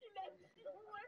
Il a dit ouais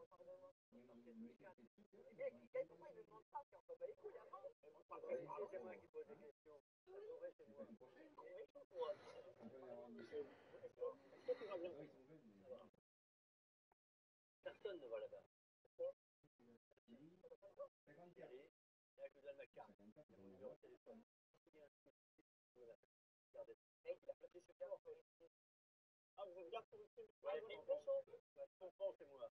Personne ne va là-bas. Là, je carte. Mon numéro de téléphone. Il a placé ce cadre. Ah, vous regardez pour ici. Ouais, mais il c'est moi.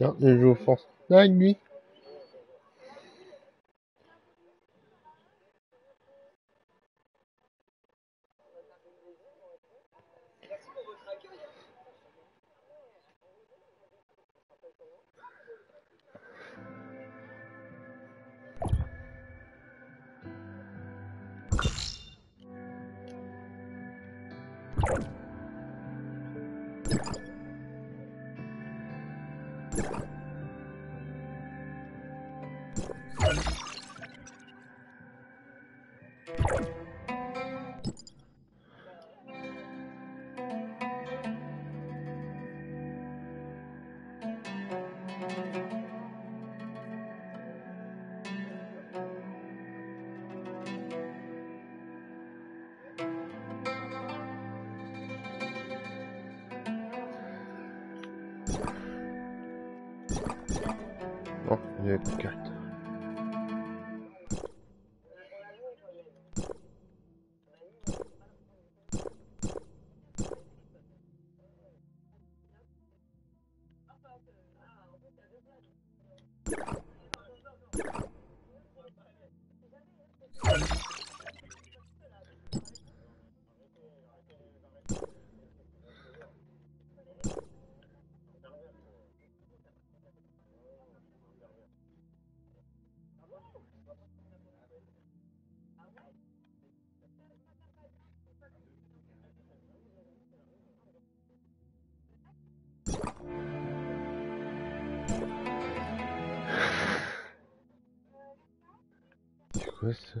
Tiens, il joue Fortnite lui. you quoi ça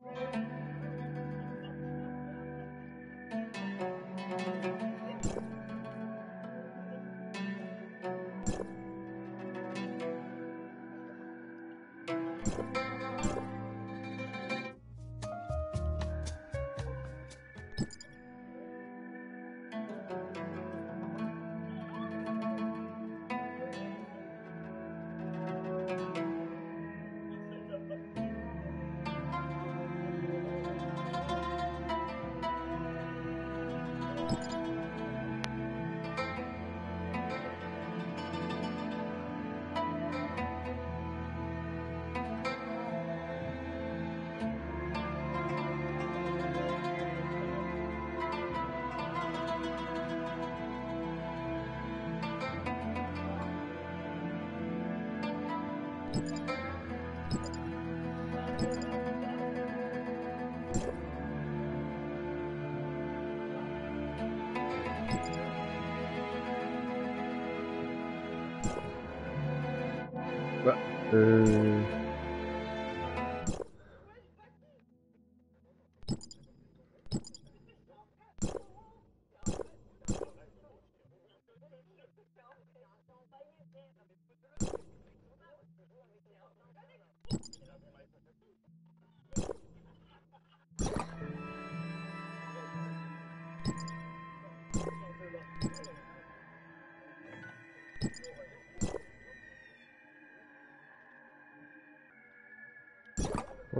Bah,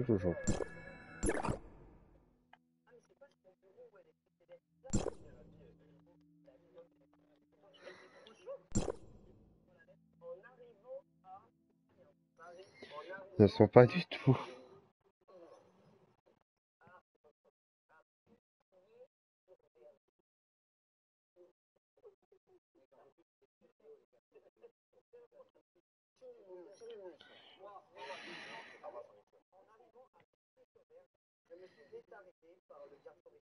Joue. Ne sont pas du tout. Je suis désarrêté par le diaporé.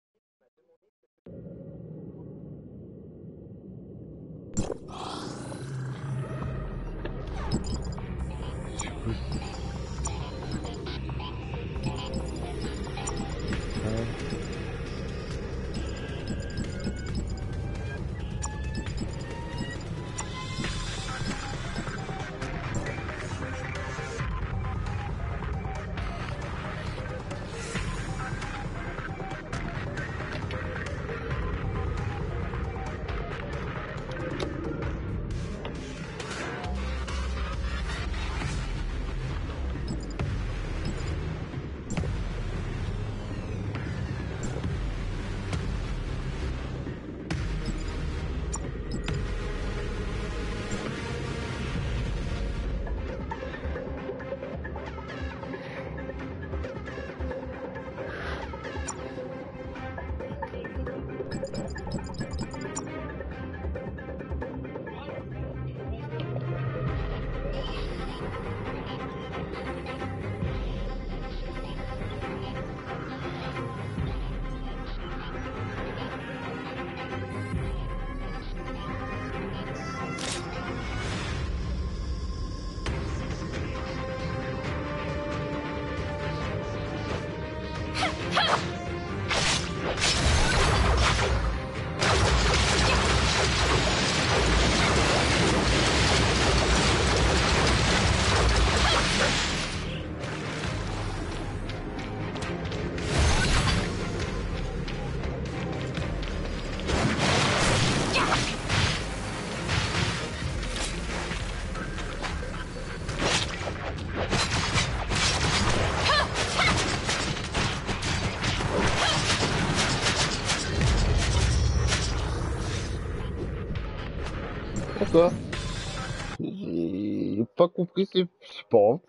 Compris, c'est c'est pas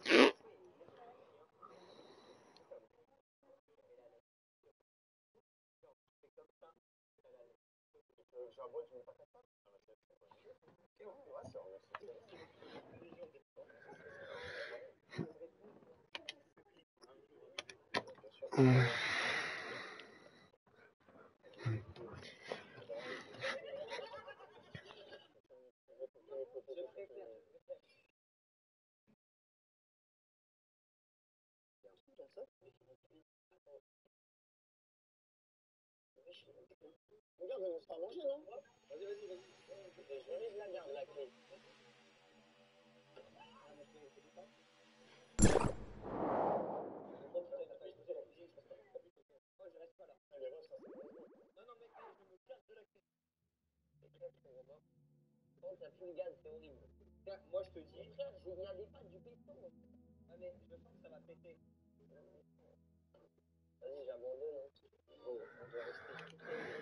se fera manger, non Vas-y, vas-y, vas-y. Je la garde, la clé. Ça pue le gaz, c'est horrible. Moi, je te dis, frère, il y a des pattes du. Ah, mais je sens que ça va péter. Vas-y, j'abandonne. Hein. On doit rester.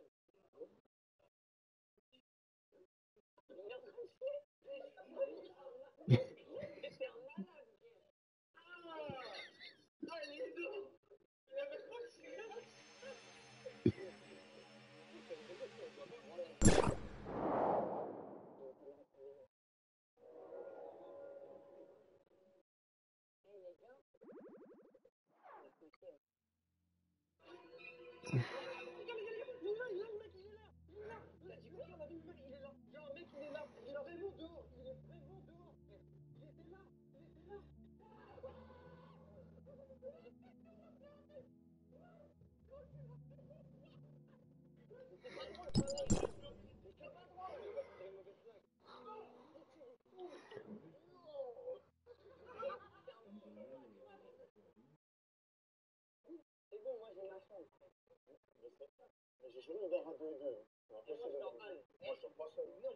j'ai jamais ouvert moi je suis pas seul. Non,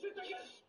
C'est ta gueule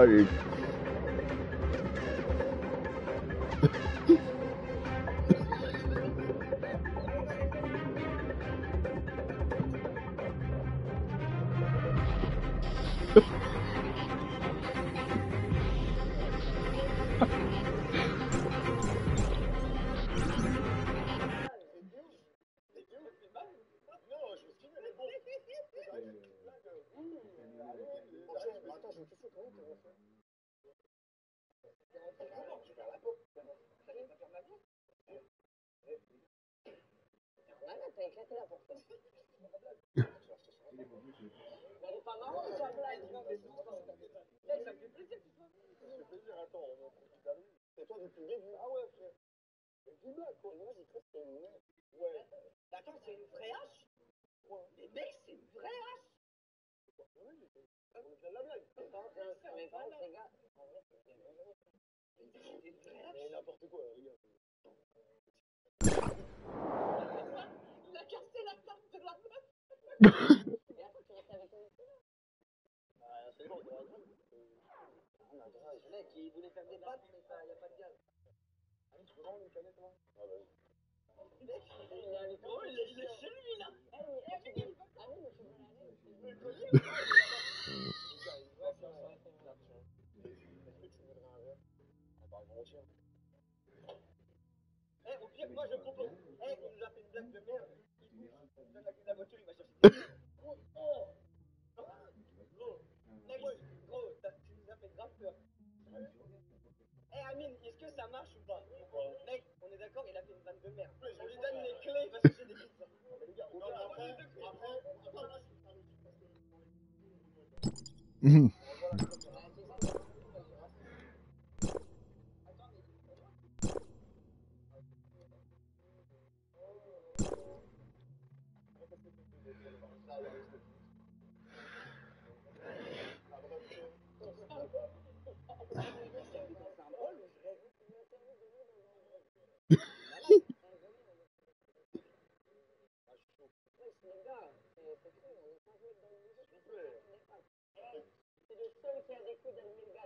Allez. Non, Ah ouais, frère. Quoi. Moi, que une. Ouais. C'est une vraie hache Les mecs, c'est une vraie hache Ouais, mais les gars, c'est. Mais n'importe quoi, regarde. Il a cassé la table de la meuf Et après, tu restes avec nous Bah, c'est bon, on va dire. On a droit, le mec, il voulait faire des pâtes, mais il n'y a pas de gaz. Ah, tu peux vendre une canette, là Ah, bah oui. Il est oh, il est il est chez lui, là Eh, eh, ah le. Eh, au pire, moi je propose. Eh, il nous a fait une blague de merde. Il nous clé de la voiture, il va chercher. Oh, oh Gros, eh, gros, tu nous as fait grave peur. Eh, Amine, est-ce que ça marche ou pas Mec, on est d'accord, il a fait une vanne de merde. On lui donne les clés, il va chercher des pizzas. Non, après, après, après, je. C'est le seul qui a des coups d'allumer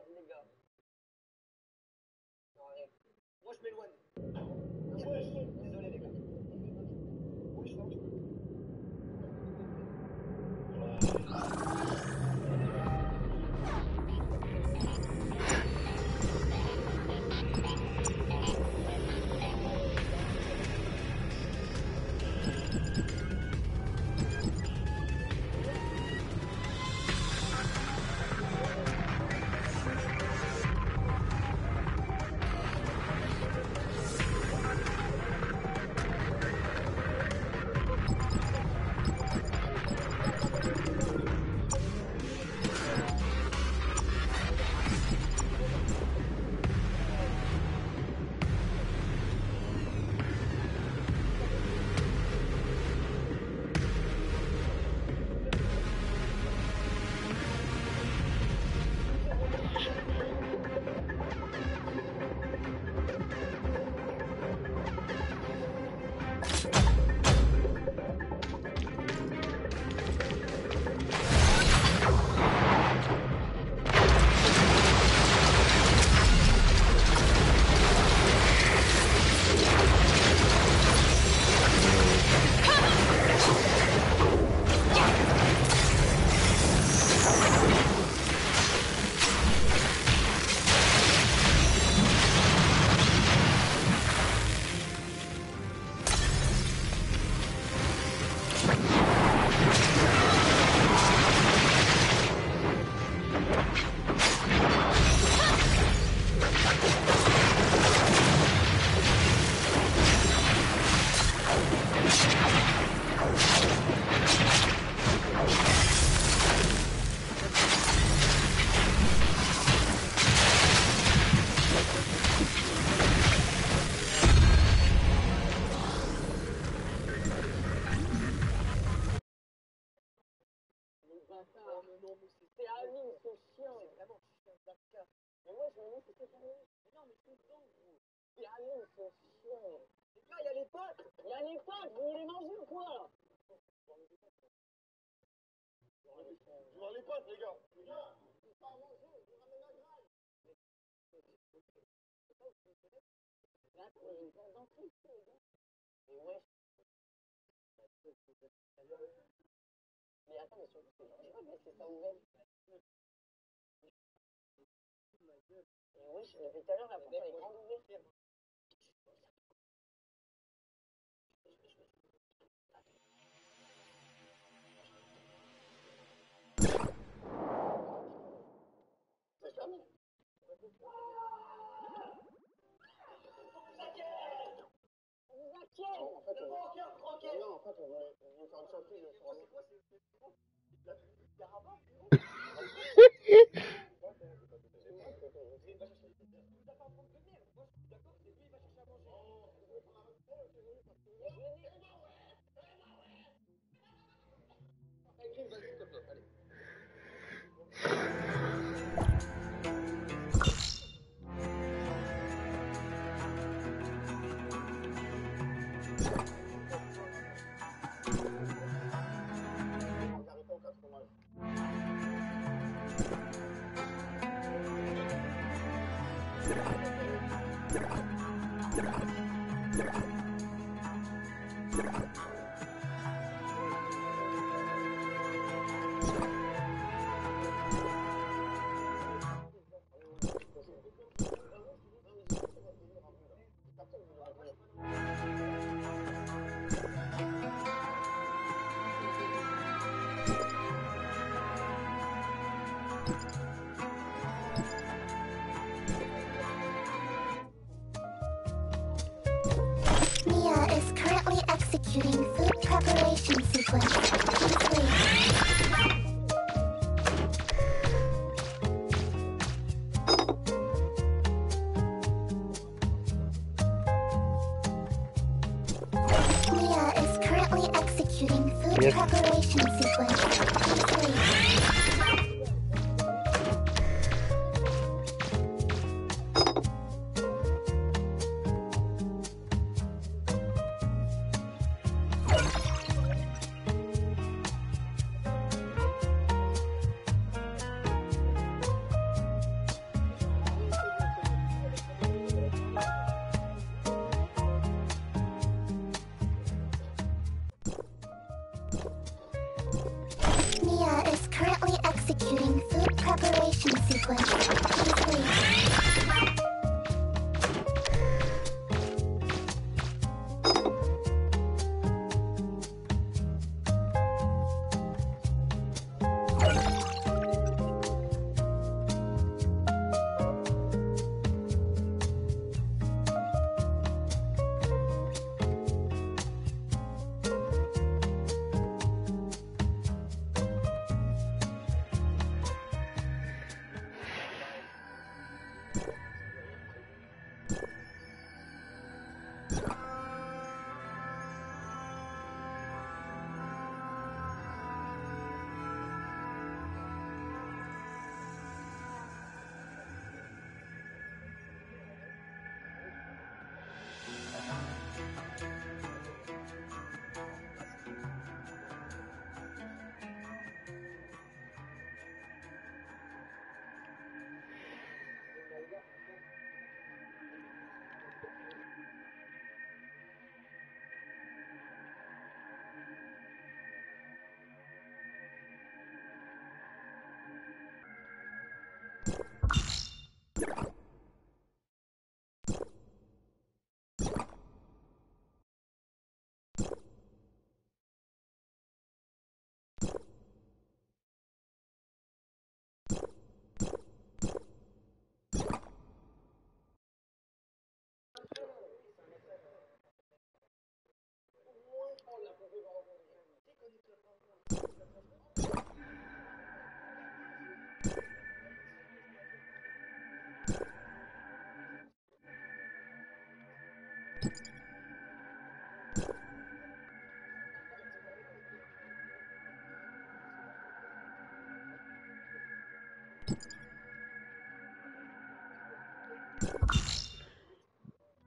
Mais attends, mais surtout, c'est dangereux de laisser ça ouvert. Mais oui, je- depuis tout à l'heure, la porte, elle est grande ouverte. Fait, on... Non, en fait, on voulait faire une surprise. C'est quoi, c'est quoi, c'est quoi La rabat Mia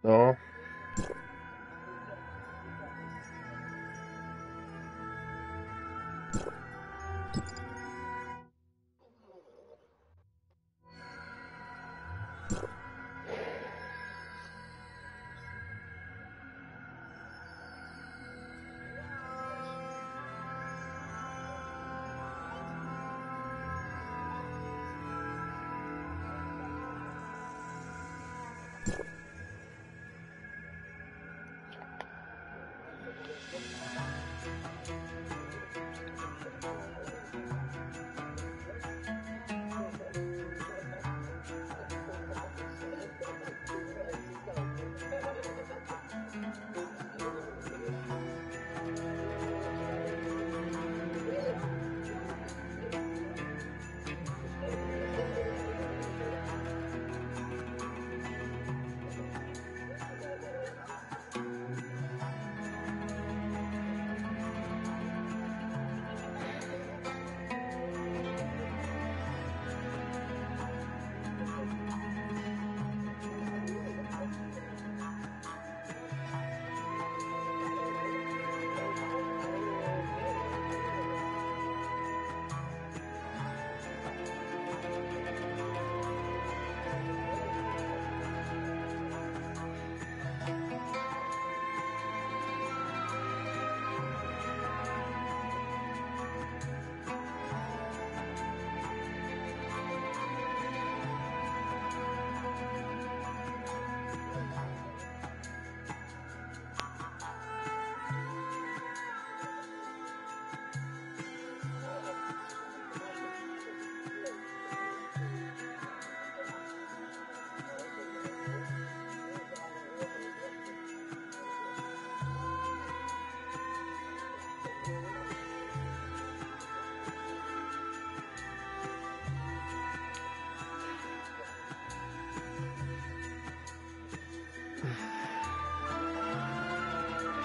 No.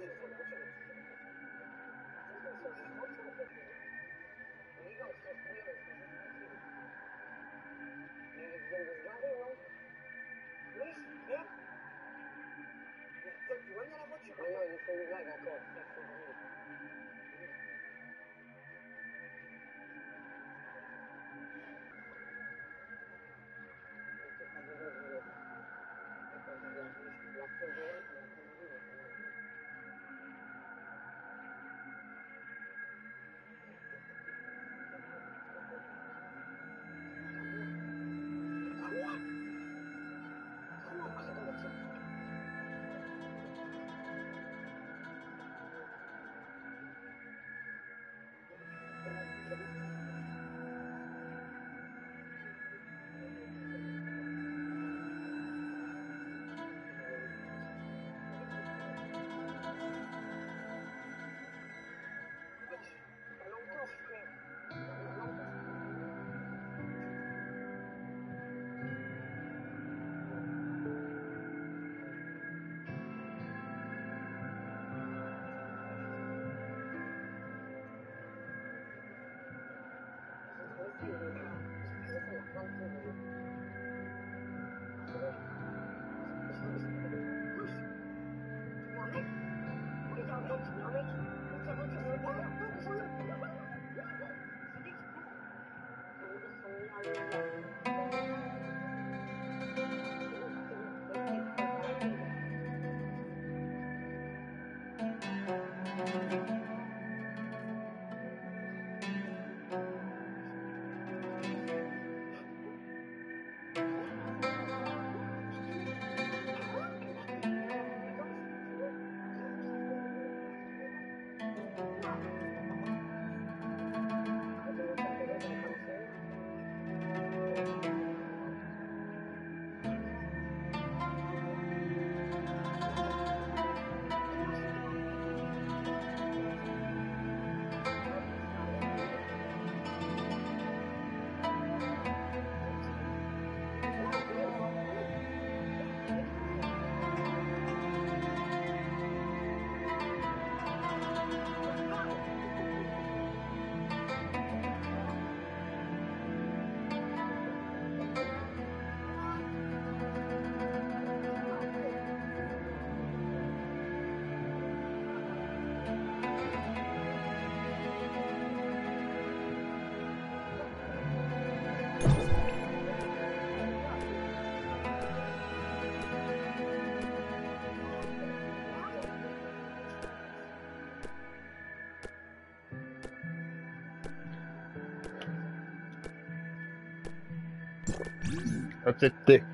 Mais non, il nous faut une blague encore. Ça, c'est vrai. Ah, peut-être T.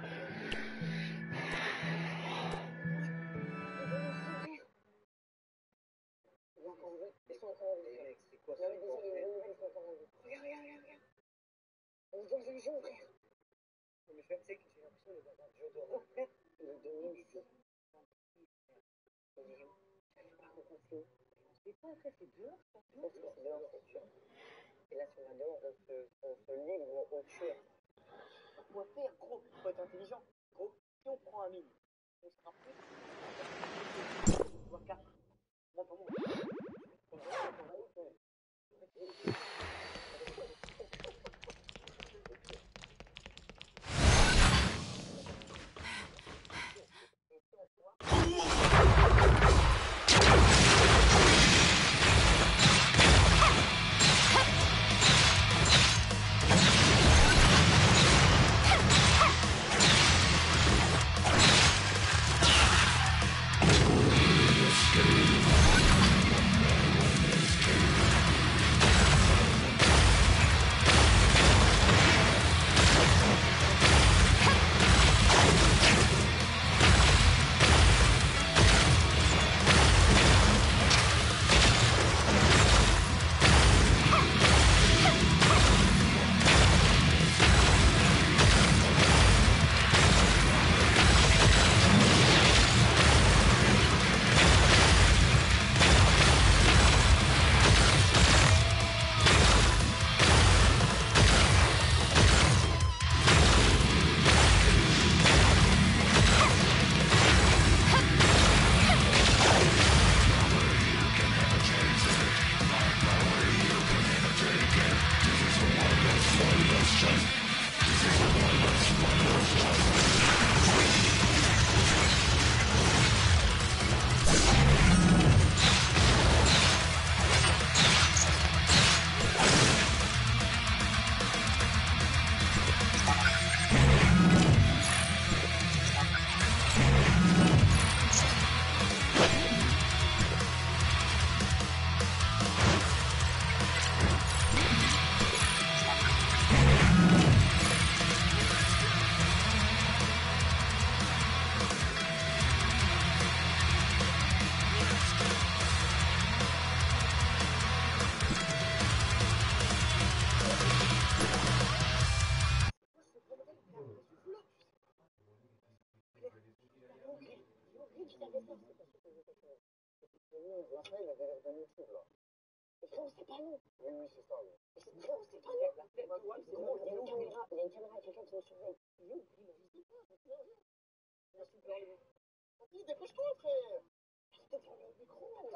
dépêche-toi, frère. De fermer le micro.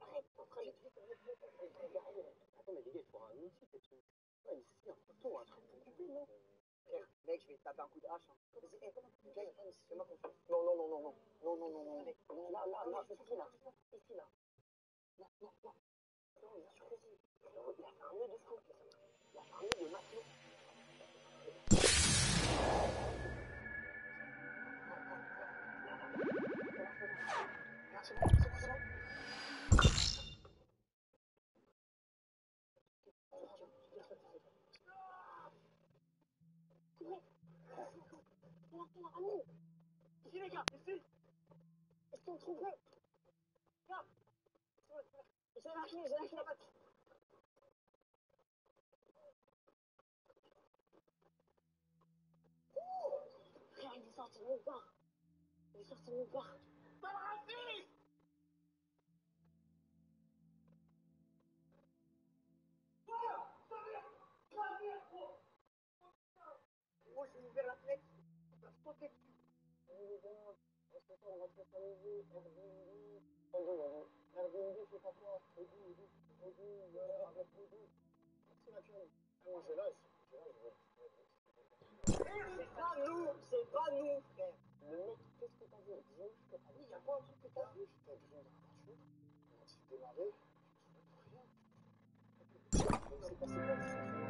Arrête, en train de Attends, mais les gars, il faudra un outil, peut-être. Ouais, ici, un couteau, un truc pour couper, non? Frère, mec, je vais taper un coup de hache. Hein. Vas-y, eh, comment Le gars, il y a pas une fais-moi confiance. Non, non, non, non, non. Non, non, non, non. Allez, là, là, là, ici, là. Ici, là. Là, là, là. Frérot, il a choisi. Frérot, il a fait un nœud de fou. Il a fait un nœud de matelot. Frère, il est sorti de nulle part. Il est sorti de nulle part. Airbnb, Edu, Edu, euh, avec Edu. C'est pas nous, c'est pas nous, frère. Le qu'est-ce que t'as vu vu. Il y a pas un truc que t'as vu T'as vu dans la.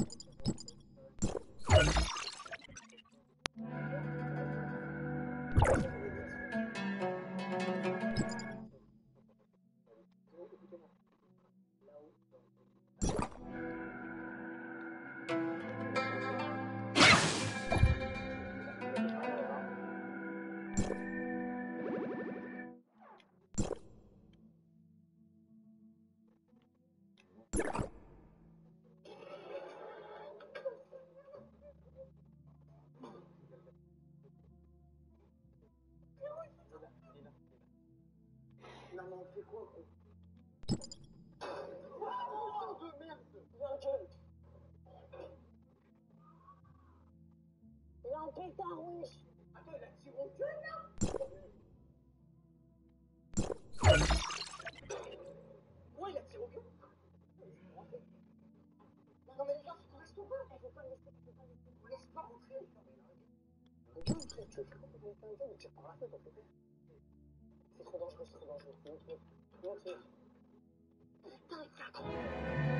you Un gun, frère, tu veux faire quoi pour monter un gun Il tire par la tête, en fait. C'est trop dangereux, c'est trop dangereux. Monte, monte, monte, monte. Putain, il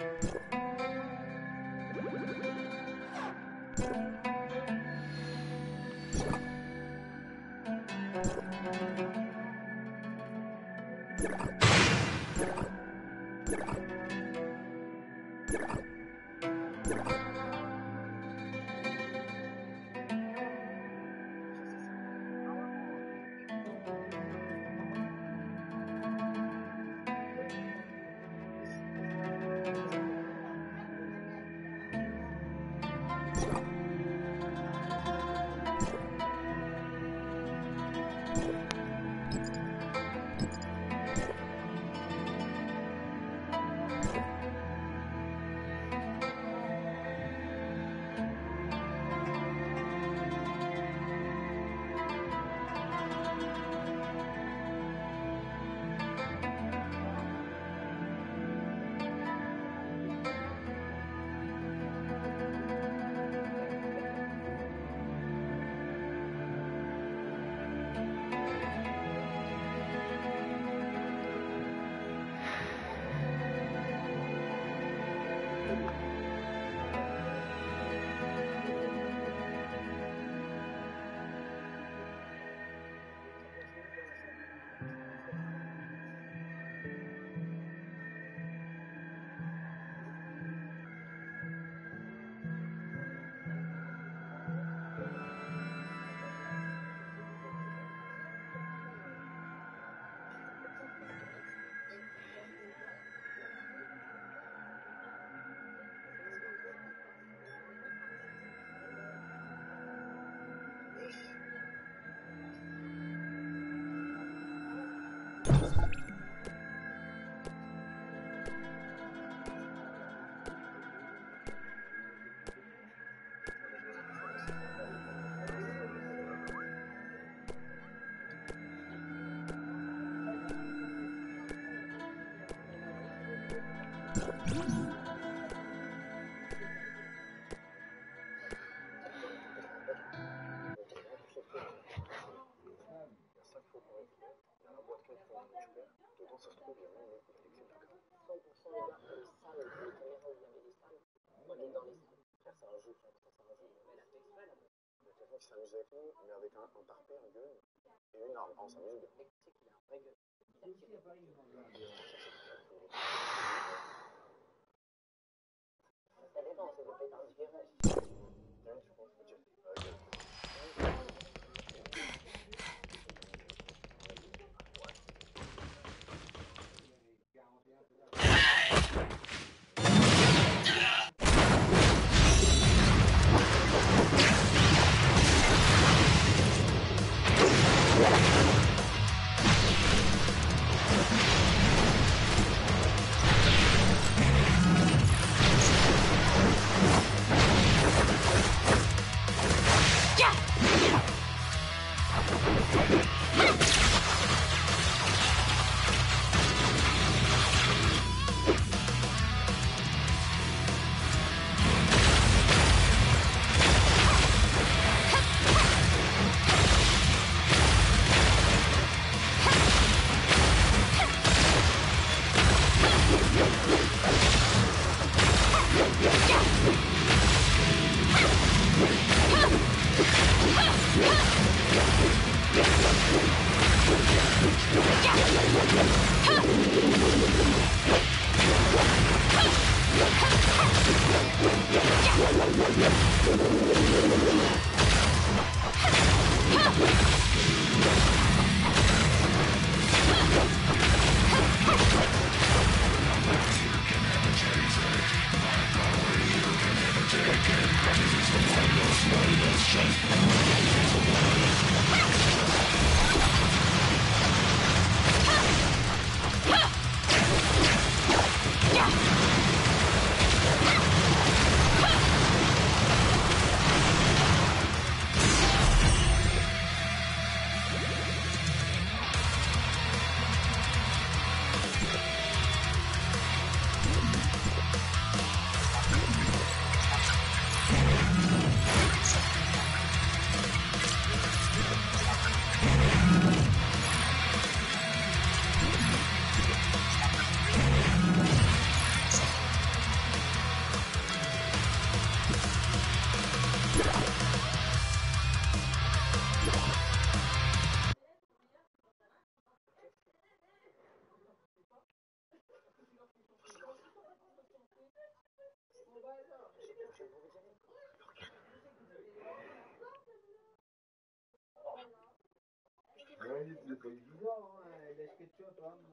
Yeah. actuando.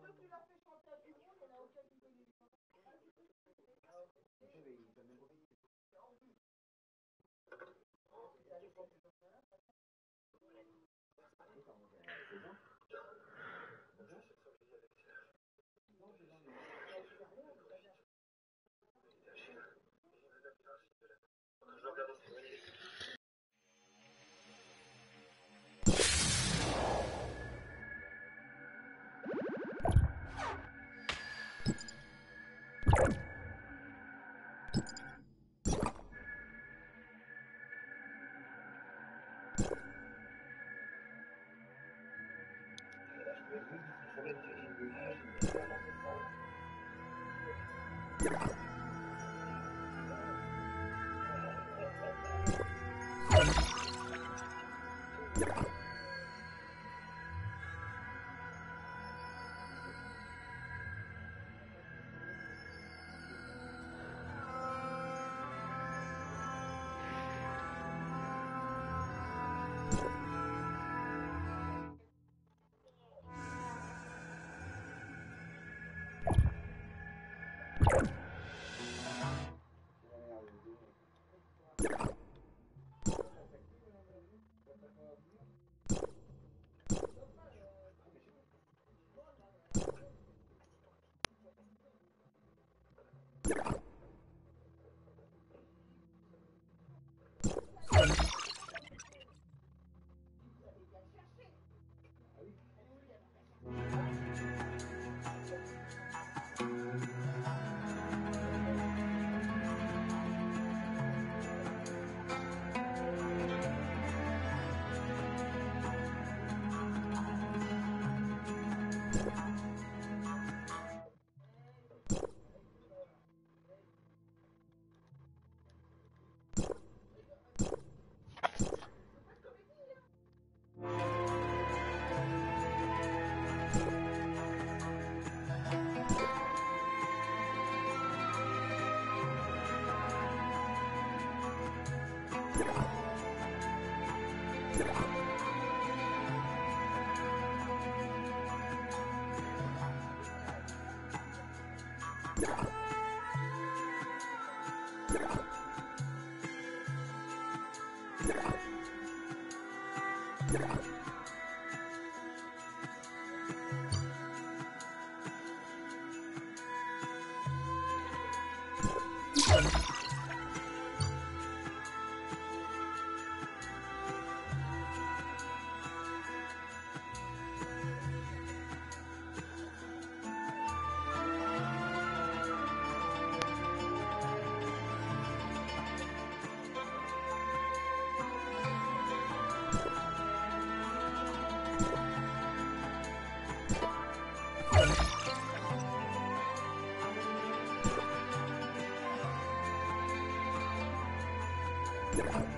Hein.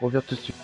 Reviens tout de suite.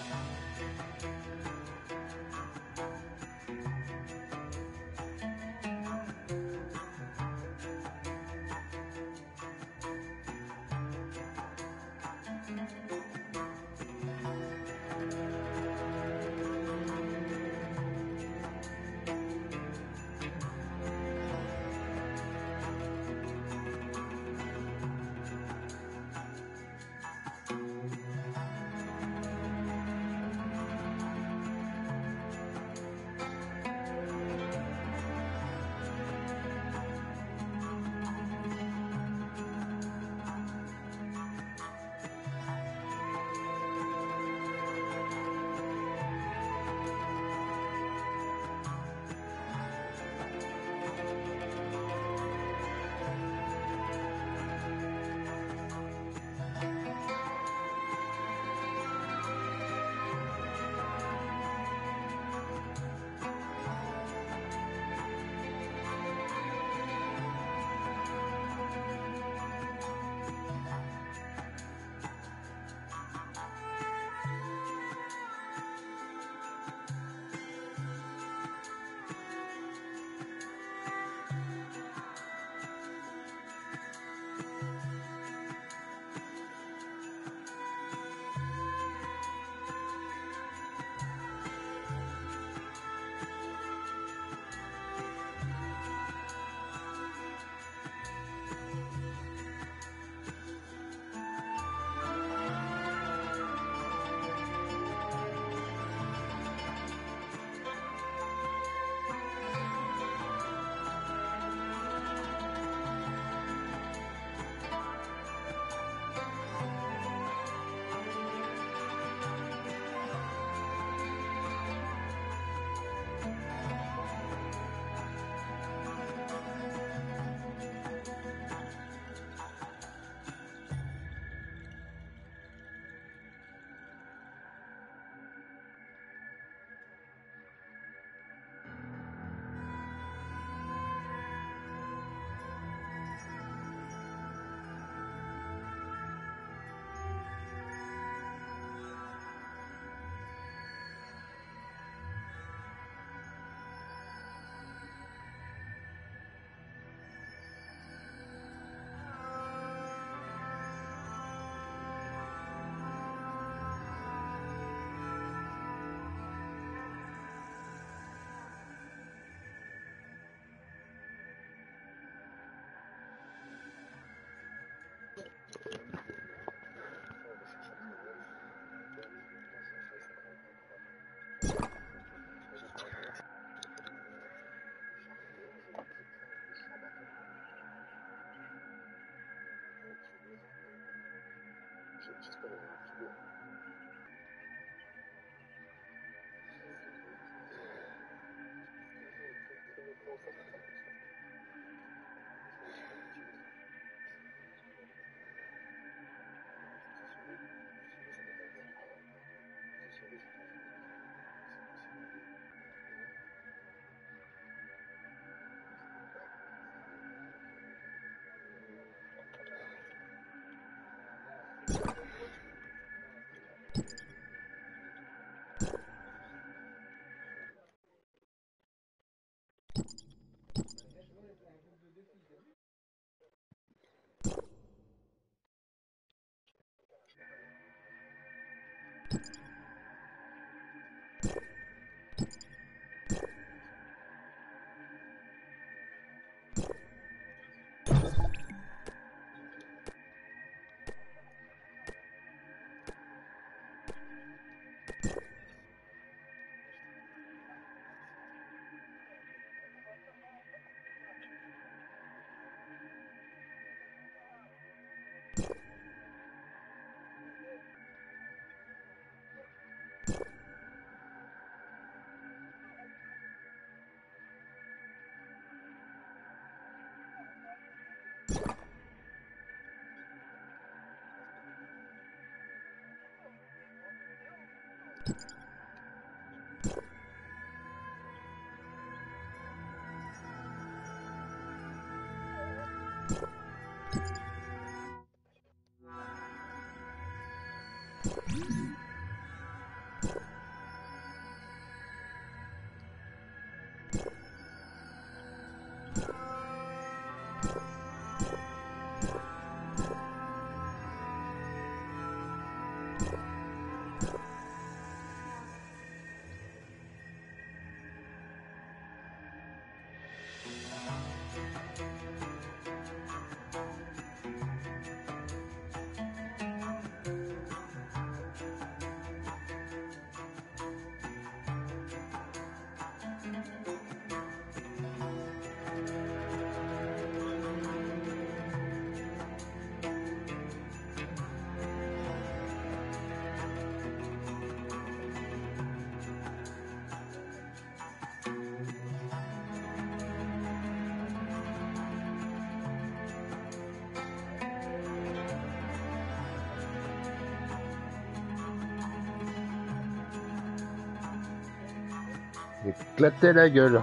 Éclater la gueule.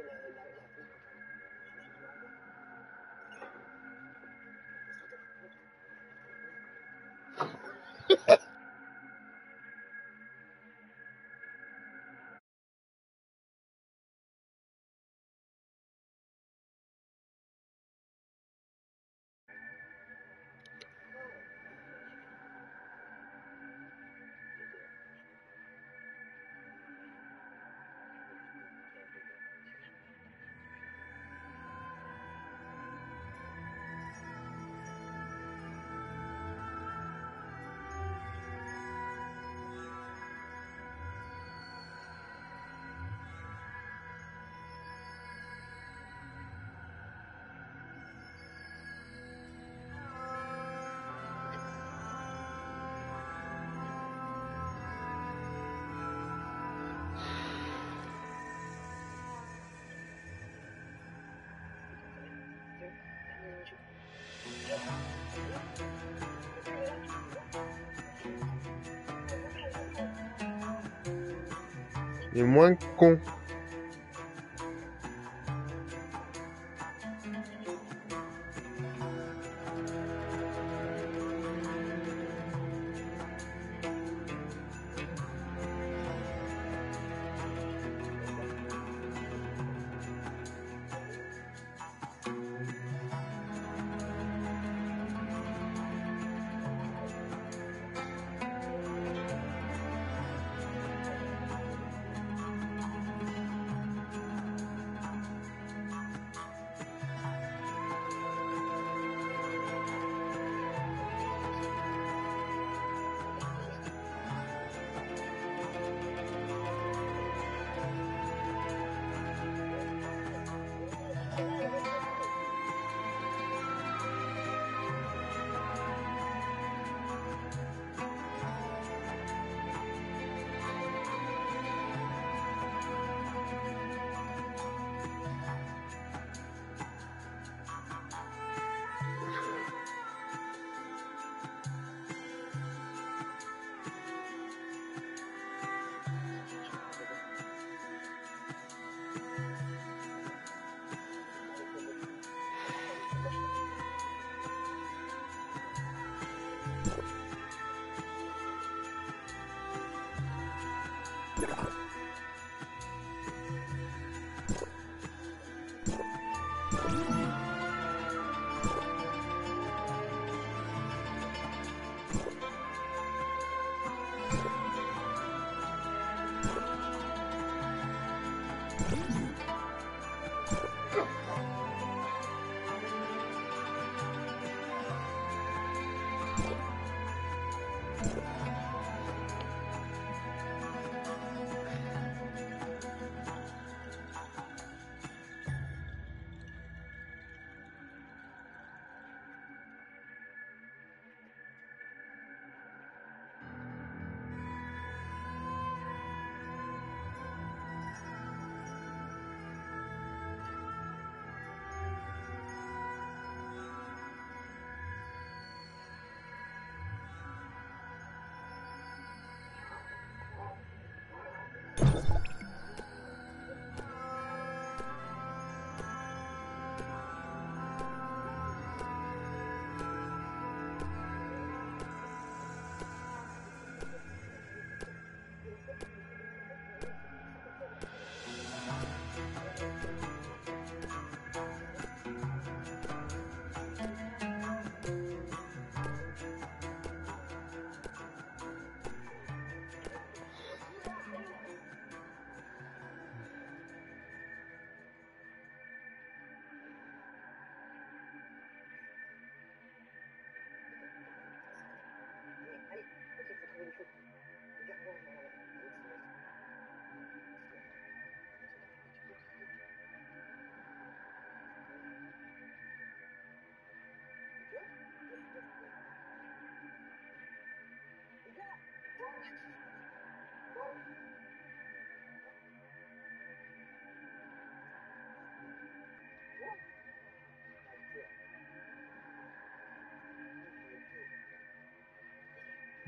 particularly est moins con.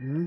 Hmm.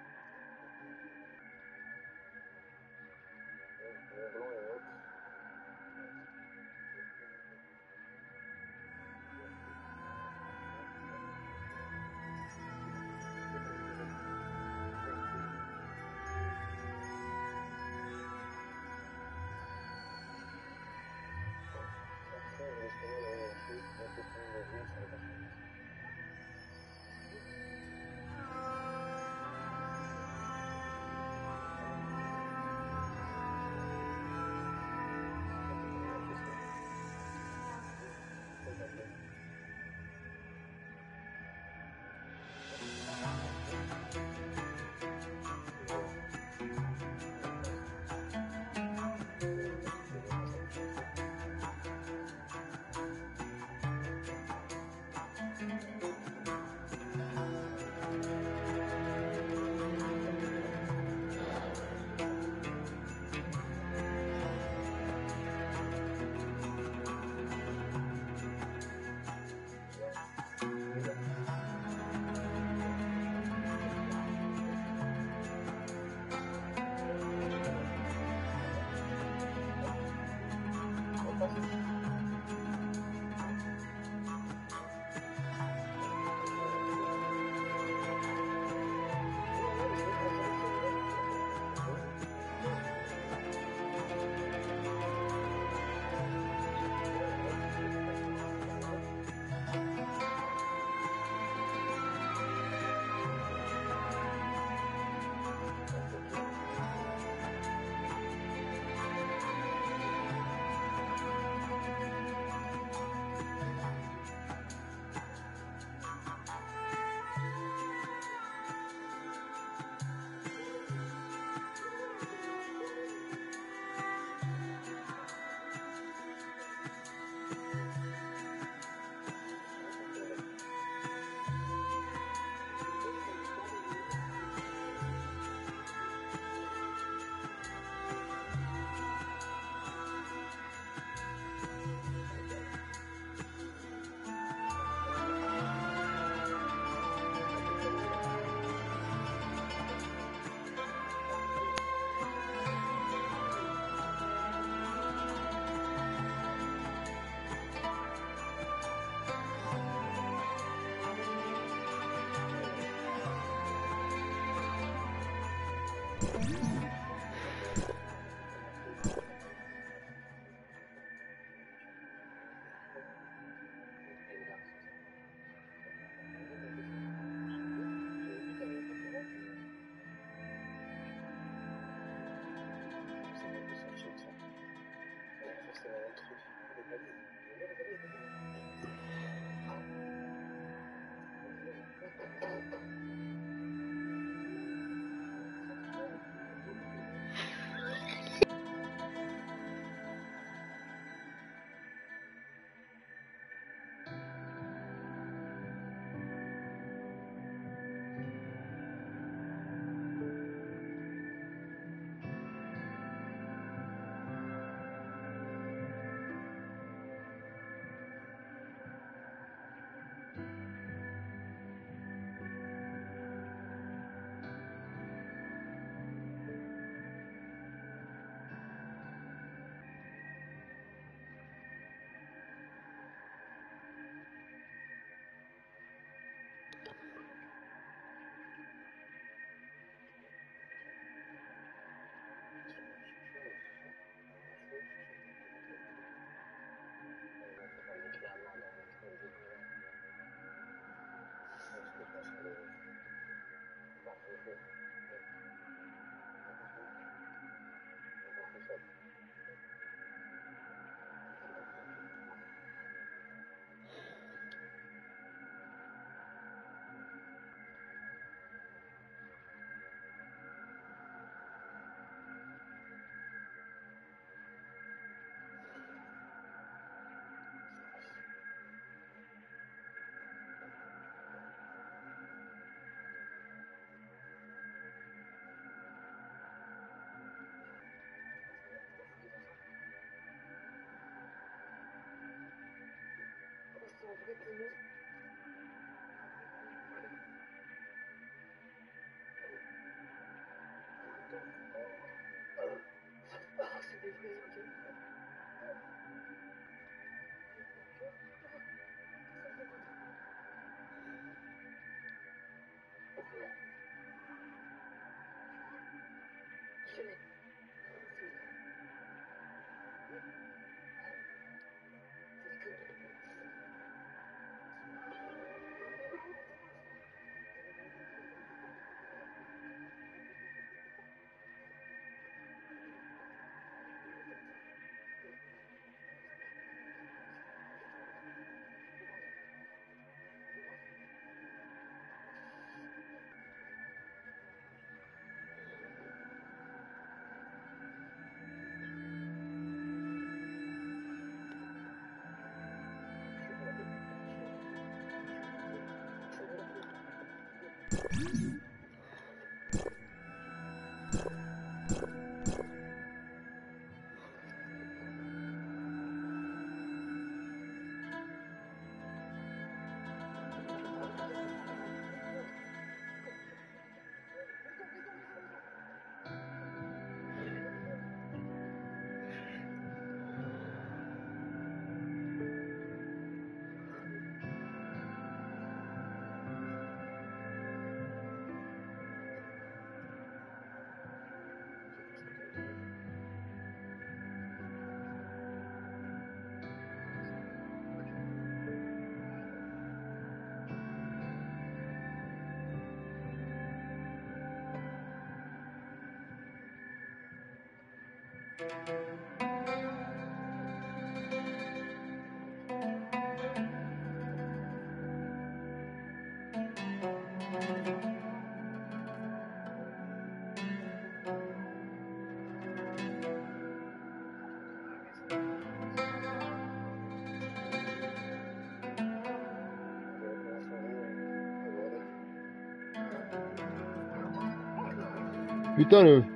blowing Mm-hmm. Putain, le. C'est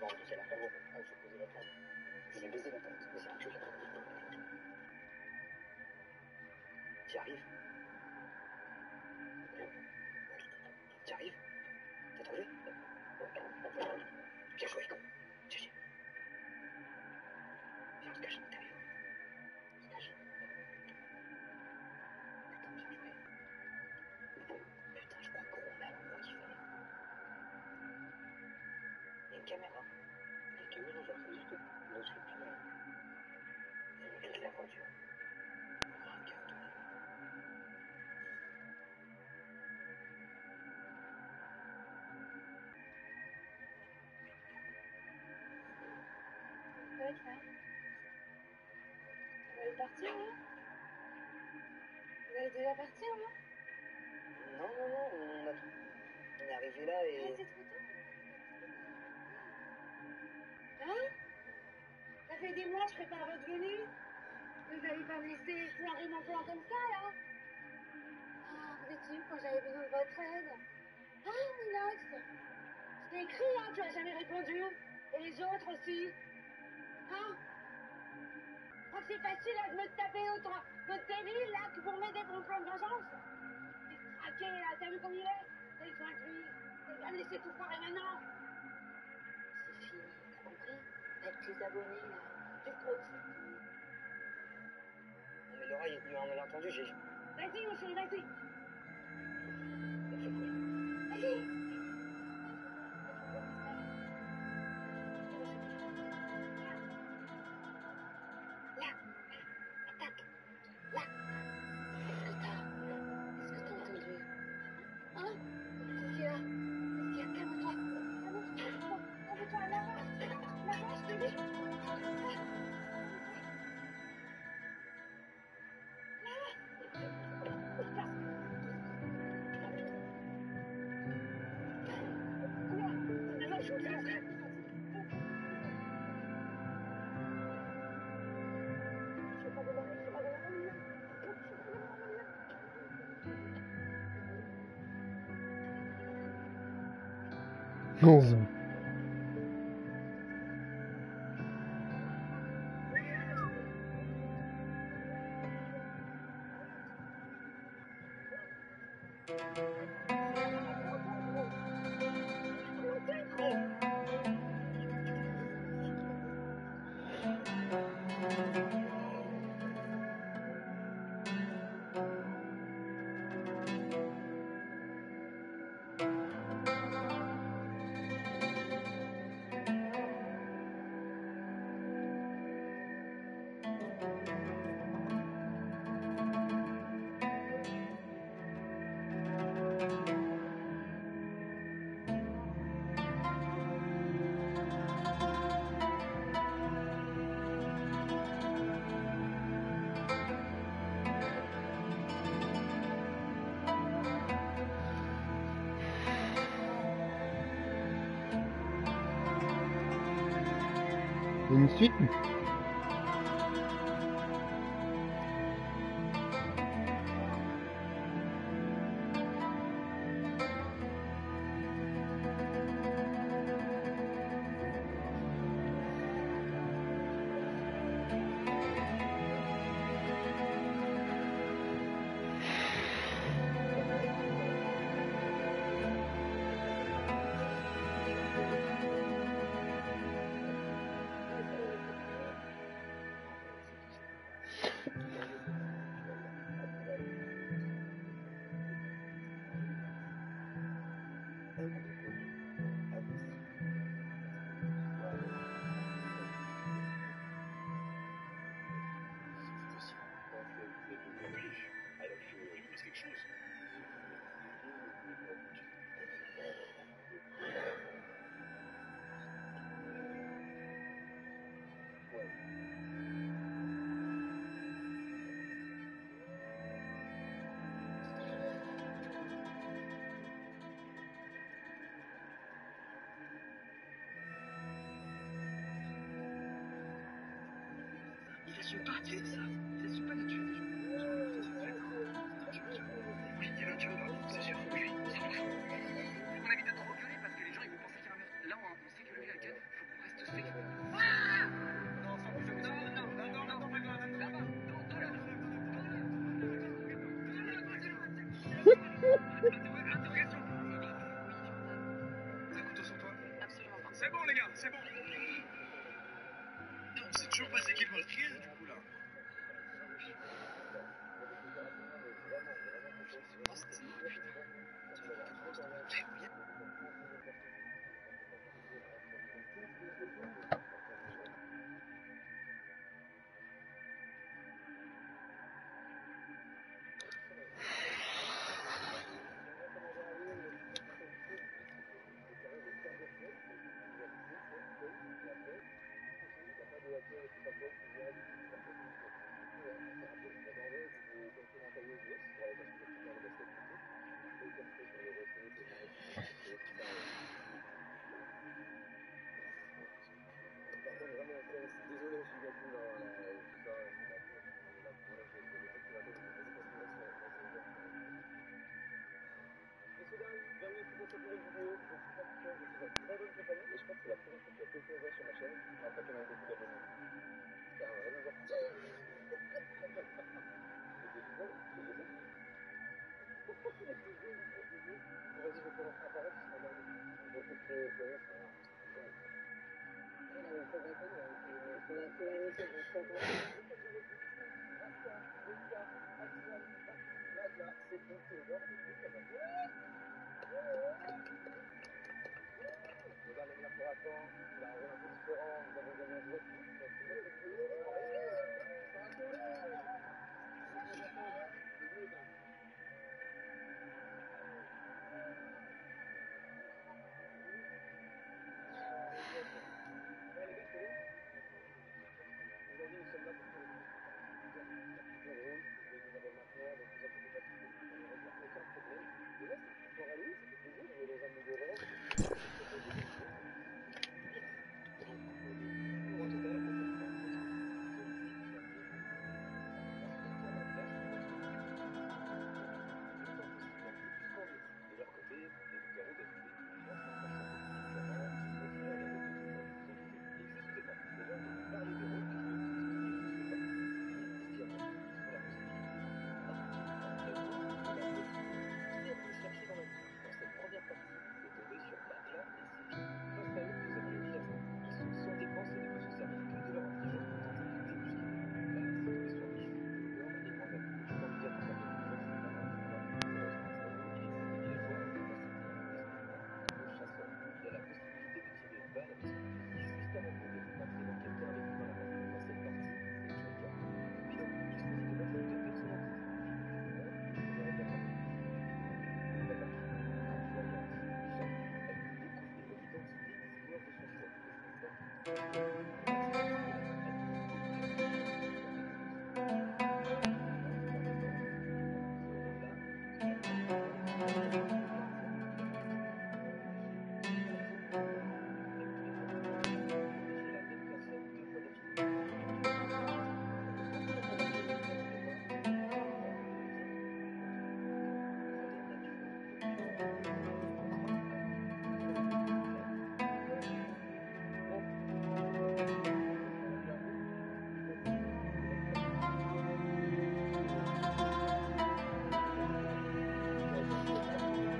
Là, je Va être là Vous allez partir, là Vous allez déjà partir, là Non, non, non, on, a... on est arrivé là et. c'est trop tôt. Hein Ça fait des mois que je prépare votre venue. Allez pas me laisser foirer mon plan comme ça, là Ah, vous où quand j'avais besoin de votre aide Hein, Minox Je t'ai écrit, hein, tu as jamais répondu. Et les autres aussi. Hein? Je crois que c'est facile là, de me taper notre, notre débile, là, que pour m'aider pour le plan de vengeance. Il est là, t'as vu comme il est? Besoin de lui. Allez pas me laisser tout foirer maintenant C'est fini, t'as compris? Avec les abonnés, là. Tu profites. Mais Laura, il y un malentendu, j'ai. Vas-y, mon chéri, vas-y. Vas-y. Não Une suite Il assume pas, c'est Je crois que la première fois que je fais ça sur ma chaîne. En fait, on été plus abonnés. Vas-y, à parler, parce un peu d'inconnu, on a un peu la laissée, on un peu c'est un peu différent.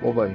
我问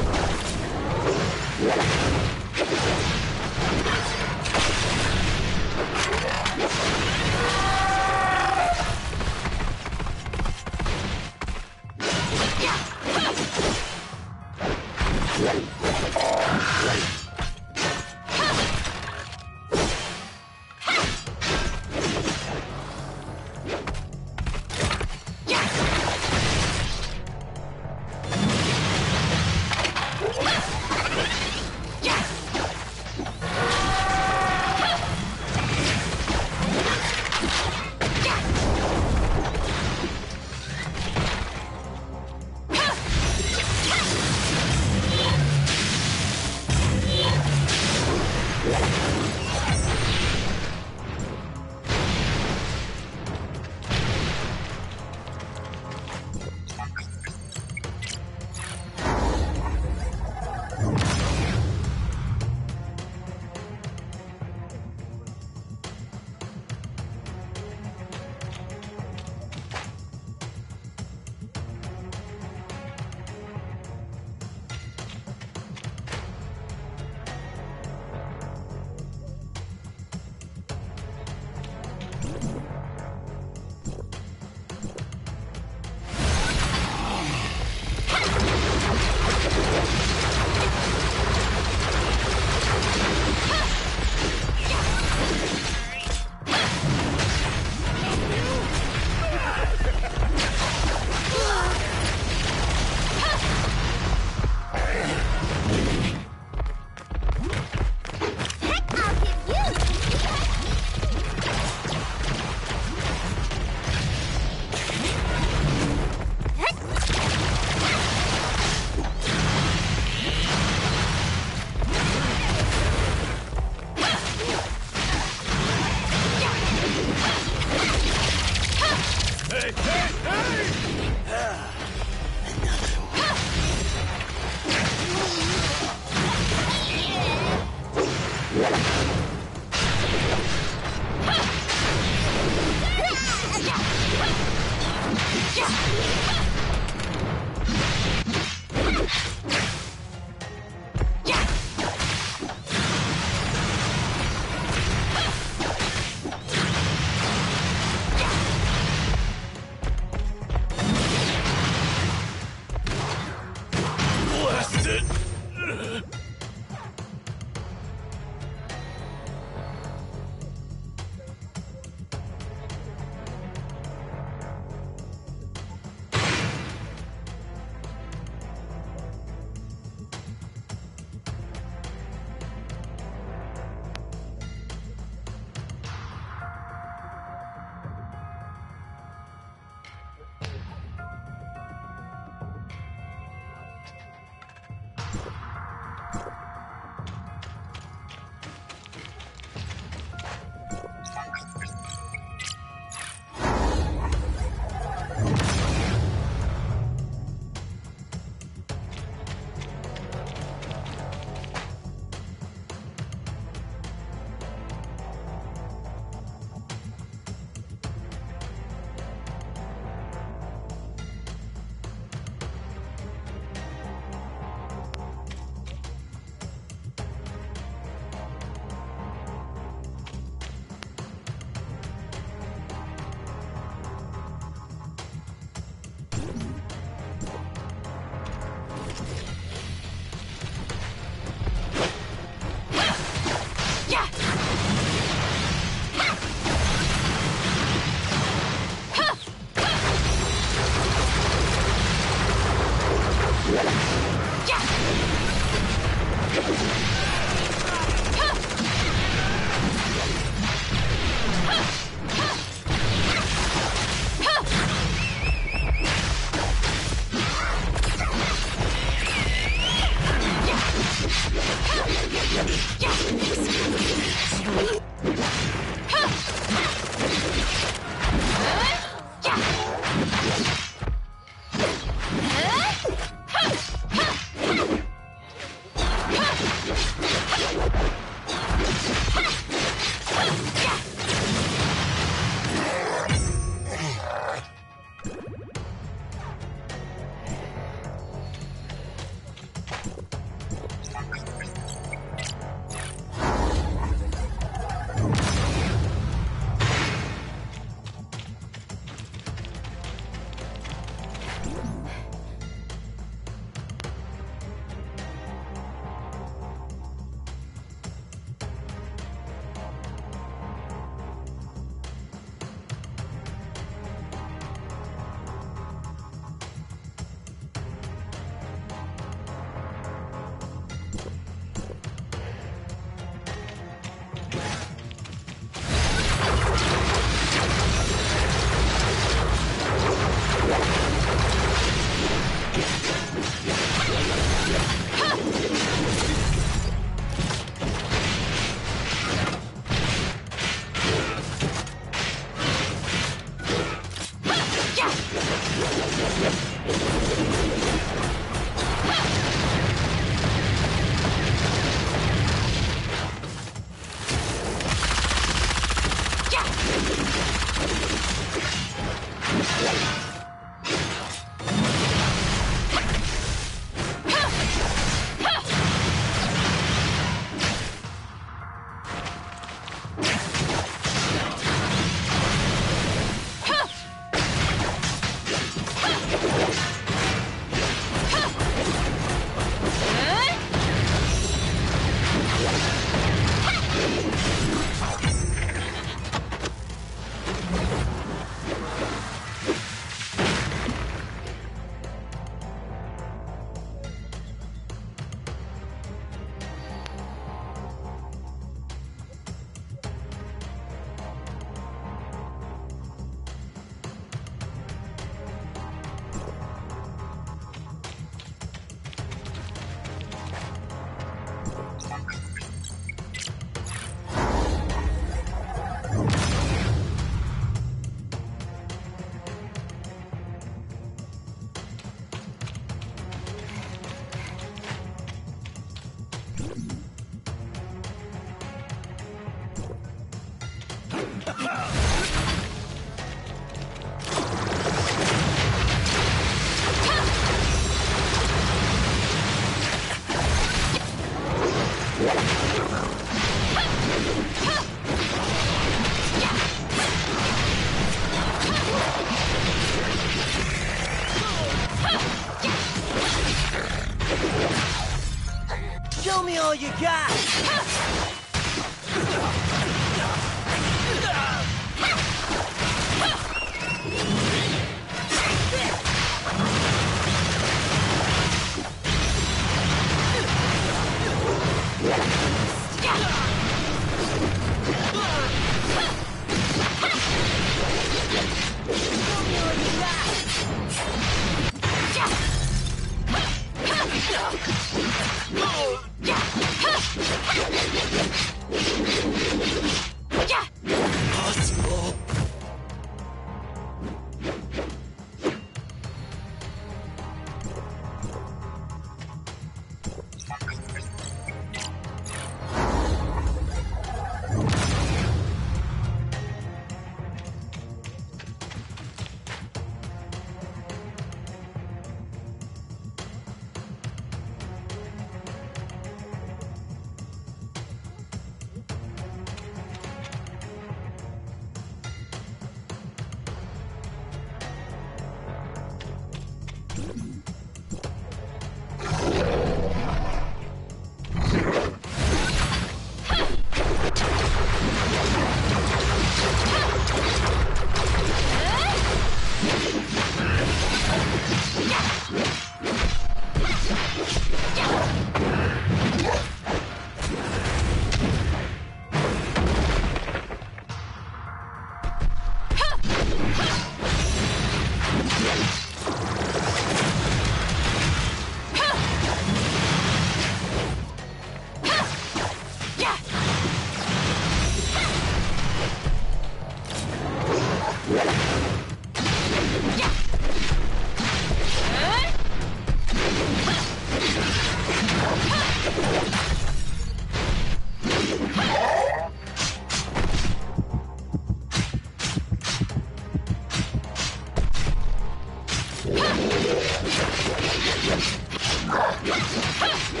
Ha!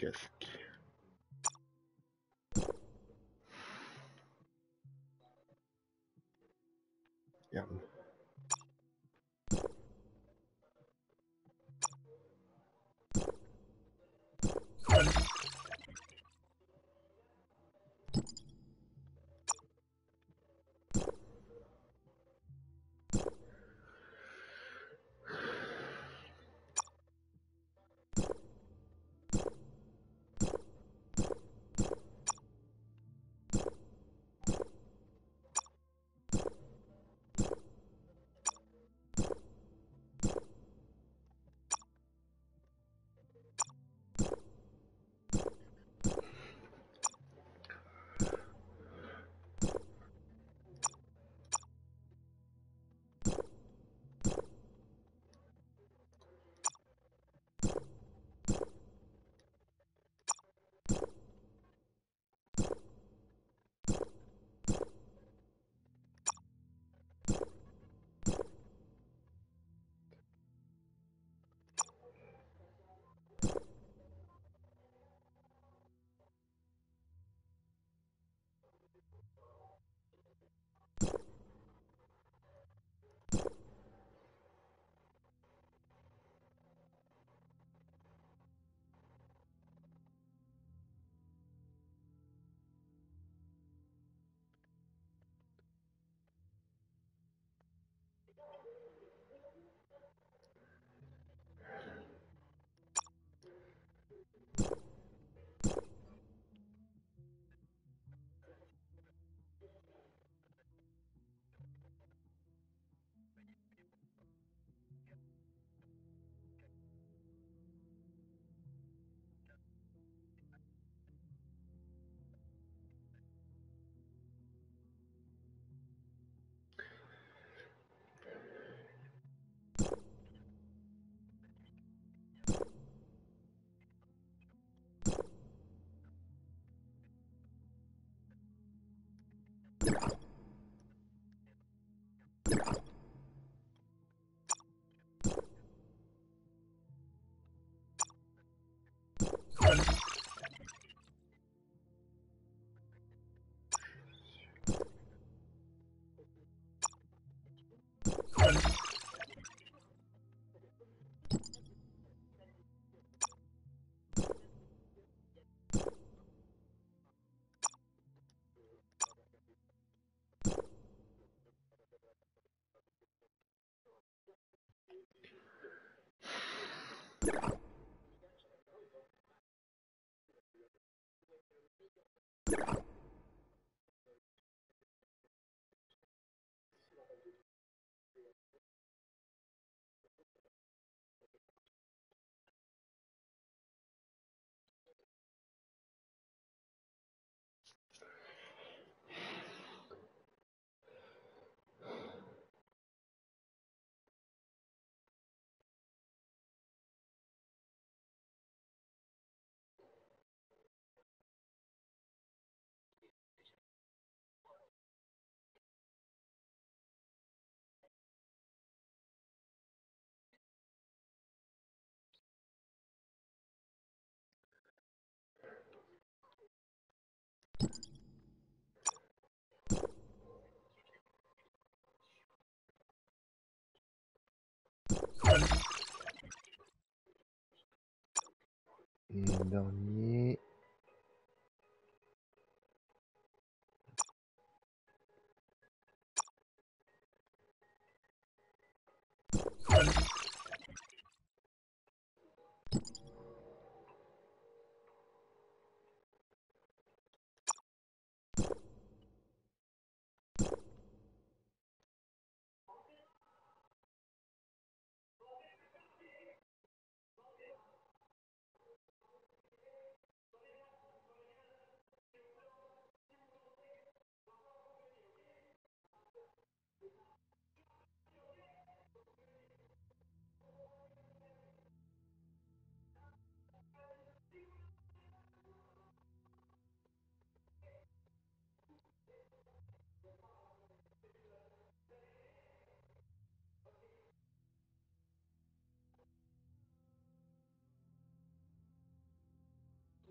Le Et le dernier.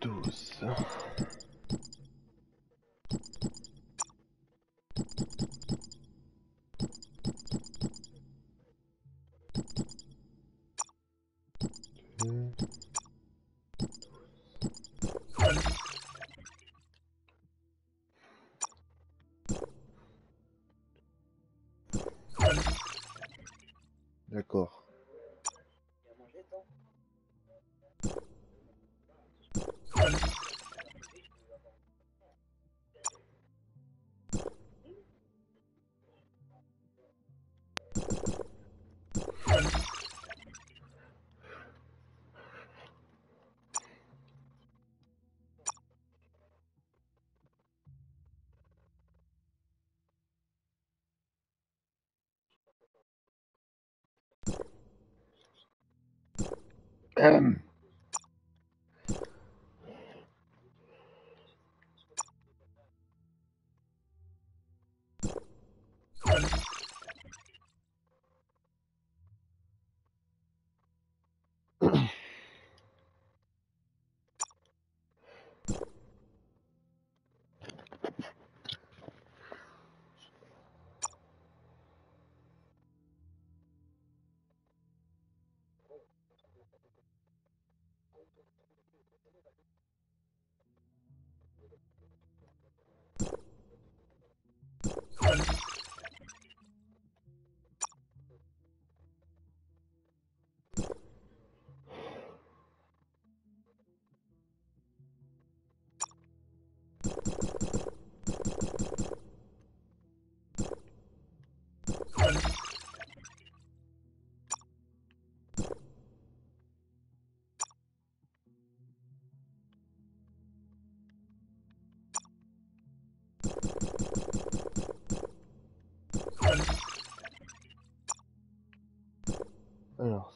douze um, Alors.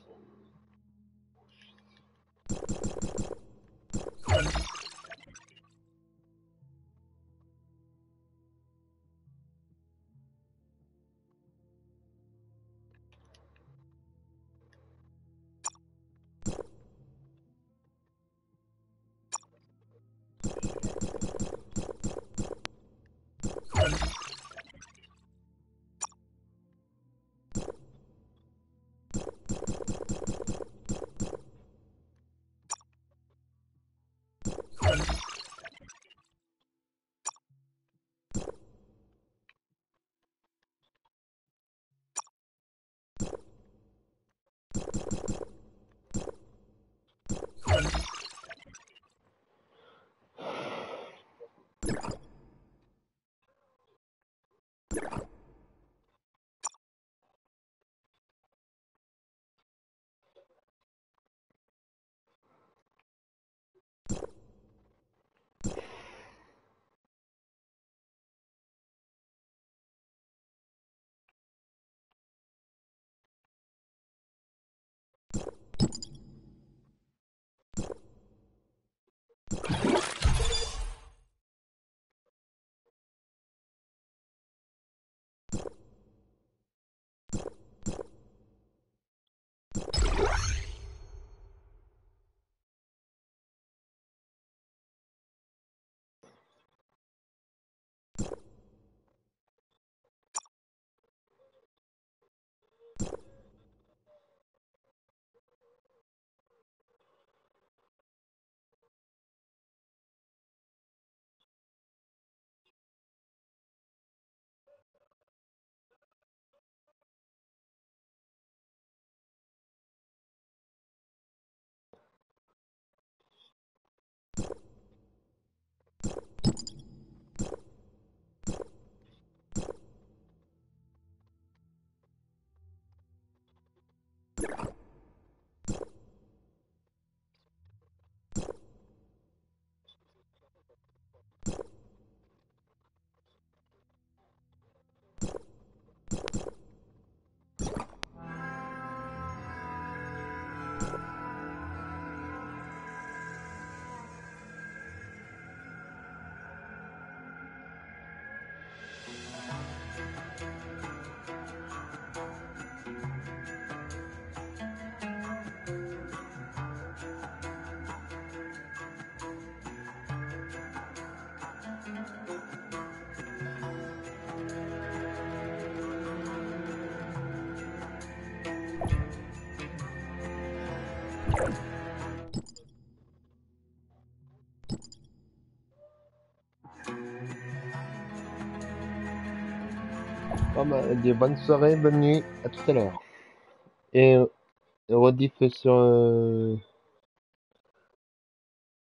Bon, bah, des bonnes soirées, bonne nuit, à tout à l'heure. Et, euh, rediff sur, euh,